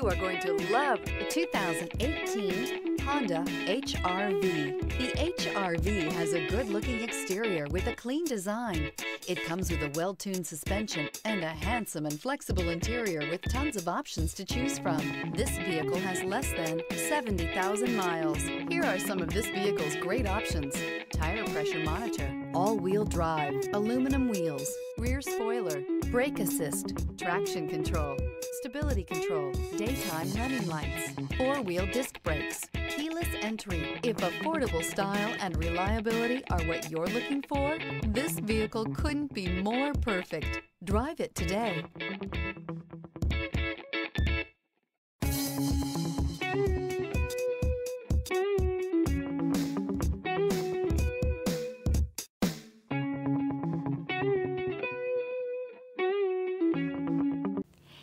You are going to love the 2018 Honda HRV. The HRV has a good-looking exterior with a clean design. It comes with a well-tuned suspension and a handsome and flexible interior with tons of options to choose from. This vehicle has less than 70,000 miles. Here are some of this vehicle's great options. Tire pressure monitor, all-wheel drive, aluminum wheels, rear spoiler, brake assist, traction control, stability control, daytime running lights, four-wheel disc brakes, keyless entry. If affordable style and reliability are what you're looking for, this vehicle couldn't be more perfect. Drive it today.